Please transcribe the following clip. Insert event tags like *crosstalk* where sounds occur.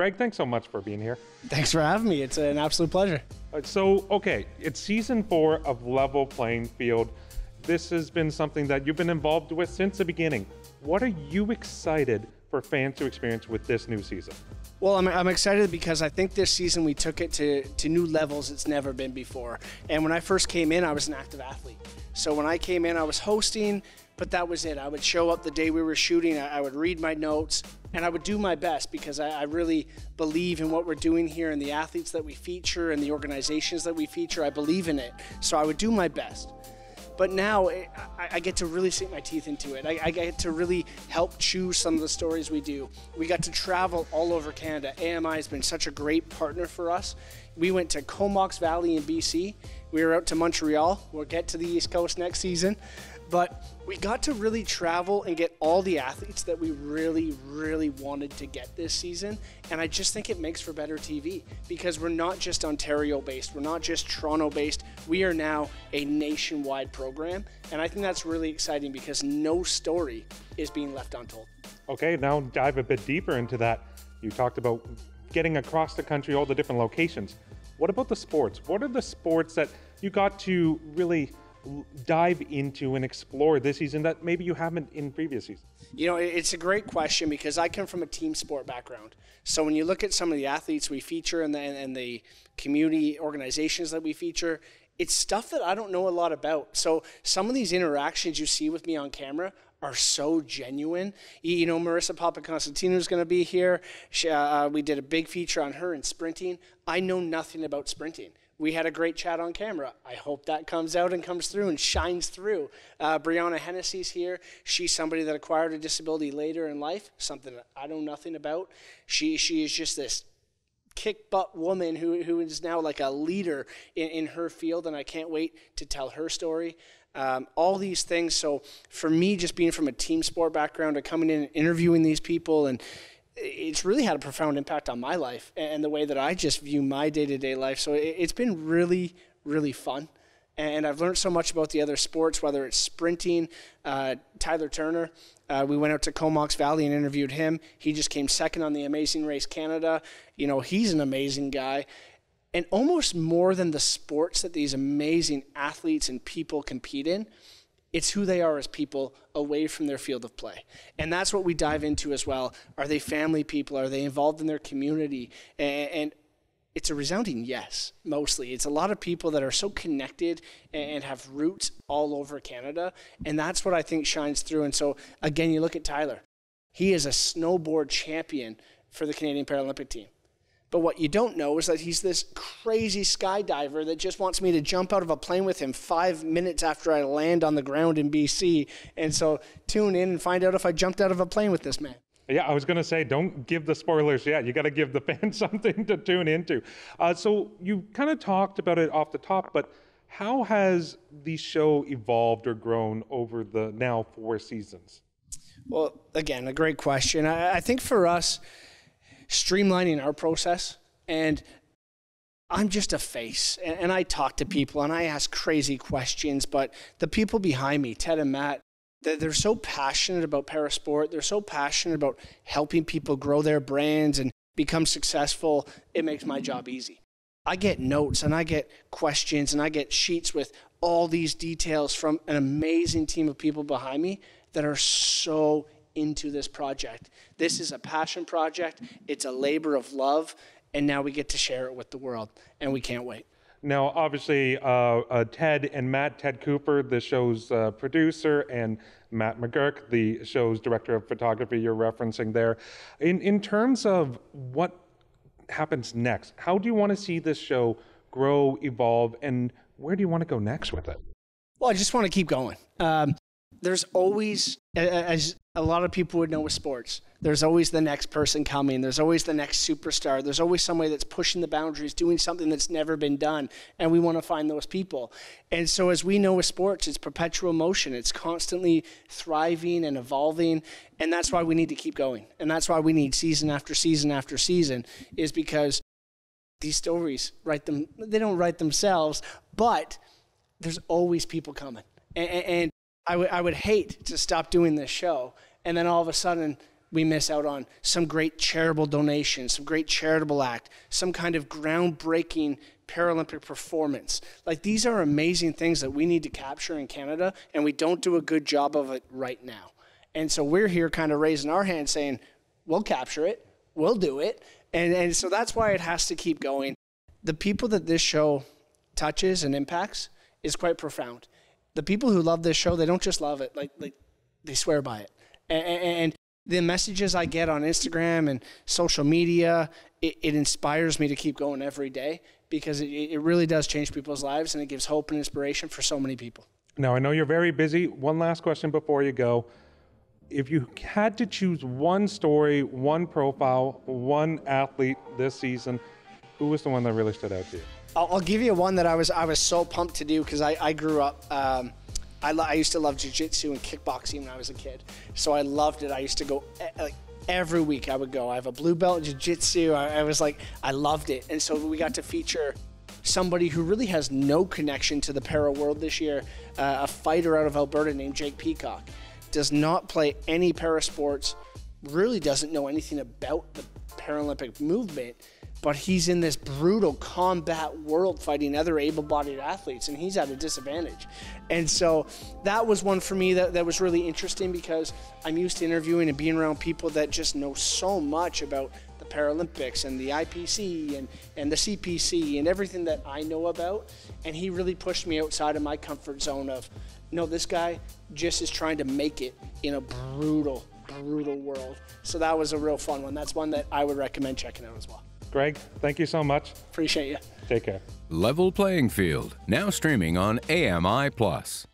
Greg, thanks so much for being here. Thanks for having me. It's an absolute pleasure. Uh, so, okay, it's season four of Level Playing Field. This has been something that you've been involved with since the beginning. What are you excited for fans to experience with this new season? Well, I'm, I'm excited because I think this season we took it to, to new levels it's never been before. And when I first came in, I was an active athlete. So when I came in, I was hosting, but that was it. I would show up the day we were shooting, I, I would read my notes, and I would do my best because I, I, really believe in what we're doing here and the athletes that we feature and the organizations that we feature. I believe in it. So I would do my best. But now eh, I, I get to really sink my teeth into it. I, I, get to really help choose some of the stories we do. We got to travel all over Canada. AMI has been such a great partner for us. We went to Comox Valley in BC. We were out to Montreal. We'll get to the East Coast next season. But we got to really travel and get all the athletes that we really, really wanted to get this season. And I just think it makes for better TV because we're not just Ontario based, we're not just Toronto based. We are now a nationwide program. And I think that's really exciting because no story is being left untold. Okay, now dive a bit deeper into that. You talked about getting across the country, all the different locations. What about the sports? What are the sports that you got to really dive into and explore this season that maybe you haven't in previous seasons? You know, it's a great question because I come from a team sport background. So when you look at some of the athletes we feature and the, and the community organizations that we feature, it's stuff that I don't know a lot about. So some of these interactions you see with me on camera are so genuine. You know, Marissa Papaconstantinou is going to be here. She, uh, we did a big feature on her in sprinting. I know nothing about sprinting we had a great chat on camera. I hope that comes out and comes through and shines through. Uh, Brianna Hennessy's here. She's somebody that acquired a disability later in life, something that I know nothing about. She she is just this kick butt woman who, who is now like a leader in, in her field, and I can't wait to tell her story. Um, all these things. So for me, just being from a team sport background and coming in and interviewing these people and it's really had a profound impact on my life and the way that I just view my day to day life. So it's been really, really fun. And I've learned so much about the other sports, whether it's sprinting. Uh, Tyler Turner, uh, we went out to Comox Valley and interviewed him. He just came second on the Amazing Race Canada. You know, he's an amazing guy. And almost more than the sports that these amazing athletes and people compete in, it's who they are as people away from their field of play. And that's what we dive into as well. Are they family people? Are they involved in their community? And, and it's a resounding yes, mostly. It's a lot of people that are so connected and have roots all over Canada. And that's what I think shines through. And so, again, you look at Tyler. He is a snowboard champion for the Canadian Paralympic team. But what you don't know is that he's this crazy skydiver that just wants me to jump out of a plane with him five minutes after I land on the ground in BC. And so tune in and find out if I jumped out of a plane with this man. Yeah, I was going to say, don't give the spoilers yet. You got to give the *laughs* fans something to tune into. Uh, so you kind of talked about it off the top, but how has the show evolved or grown over the now four seasons? Well, again, a great question. I, I think for us, streamlining our process. And I'm just a face, and, I talk to people and I ask crazy questions. But the people behind me, Ted and Matt, they're so passionate about parasport. They're so passionate about helping people grow their brands and become successful. It makes my job easy. I get notes and I get questions and I get sheets with all these details from an amazing team of people behind me that are so into this project. This is a passion project, it's a labor of love, and now we get to share it with the world, and we can't wait. Now, obviously, uh, uh, Ted and Matt, Ted Cooper, the show's uh, producer, and Matt McGurk, the show's director of photography, you're referencing there. In, in terms of what happens next, how do you want to see this show grow, evolve, and where do you want to go next with it? Well, I just want to keep going. Um, there's always, as a lot of people would know with sports, there's always the next person coming. There's always the next superstar. There's always somebody that's pushing the boundaries, doing something that's never been done. And we want to find those people. And so, as we know with sports, it's perpetual motion, it's constantly thriving and evolving. And that's why we need to keep going. And that's why we need season after season after season, is because these stories write them, they don't write themselves, but there's always people coming. and, and I would I would hate to stop doing this show and then all of a sudden we miss out on some great charitable donation, some great charitable act, some kind of groundbreaking Paralympic performance. Like these are amazing things that we need to capture in Canada, and we don't do a good job of it right now. And so we're here kind of raising our hand saying, we'll capture it, we'll do it. And, and so that's why it has to keep going. The people that this show touches and impacts is quite profound. The people who love this show, they don't just love it, like, like they swear by it. And, and the messages I get on Instagram and social media, it, it inspires me to keep going every day because it, it really does change people's lives and it gives hope and inspiration for so many people. Now, I know you're very busy. One last question before you go. If you had to choose one story, one profile, one athlete this season, who was the one that really stood out to you? I'll, I'll give you one that I was I was so pumped to do because I, I grew up. Um, I, I used to love jiu-jitsu and kickboxing when I was a kid, so I loved it. I used to go like every week. I would go. I have a blue belt in jiu-jitsu. I, I was like, I loved it, and so we got to feature somebody who really has no connection to the para world this year, uh, a fighter out of Alberta named Jake Peacock. Does not play any para sports, really doesn't know anything about the Paralympic movement, but he's in this brutal combat world fighting other able bodied athletes, and he's at a disadvantage. And so that was one for me that, that was really interesting because I'm used to interviewing and being around people that just know so much about the Paralympics and the IPC and, and the CPC and everything that I know about. And he really pushed me outside of my comfort zone of, no, this guy just is trying to make it in a brutal, brutal world. So that was a real fun one. That's one that I would recommend checking out as well. Greg, thank you so much. Appreciate you. Take care. Level Playing Field, now streaming on AMI Plus.